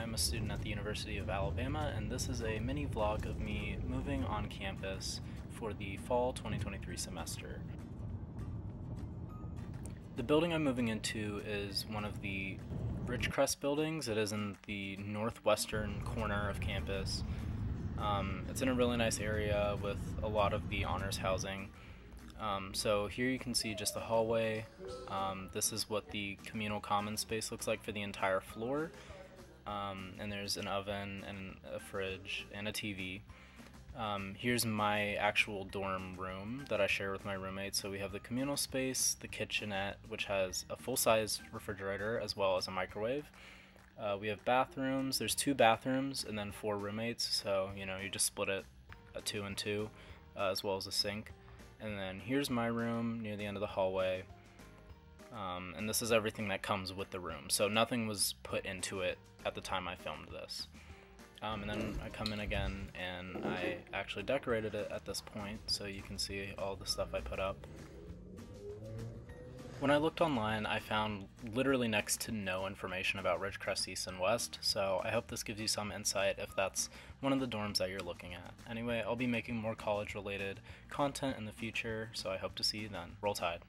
I'm a student at the University of Alabama, and this is a mini vlog of me moving on campus for the fall 2023 semester. The building I'm moving into is one of the Ridgecrest buildings. It is in the northwestern corner of campus. Um, it's in a really nice area with a lot of the honors housing. Um, so here you can see just the hallway. Um, this is what the communal common space looks like for the entire floor. Um, and there's an oven and a fridge and a TV. Um, here's my actual dorm room that I share with my roommates. So we have the communal space, the kitchenette, which has a full-size refrigerator as well as a microwave. Uh, we have bathrooms. There's two bathrooms and then four roommates. So you know you just split it a two and two, uh, as well as a sink. And then here's my room near the end of the hallway. Um, and this is everything that comes with the room. So nothing was put into it at the time I filmed this. Um, and then I come in again and I actually decorated it at this point so you can see all the stuff I put up. When I looked online, I found literally next to no information about Ridgecrest East and West, so I hope this gives you some insight if that's one of the dorms that you're looking at. Anyway, I'll be making more college related content in the future, so I hope to see you then. Roll Tide.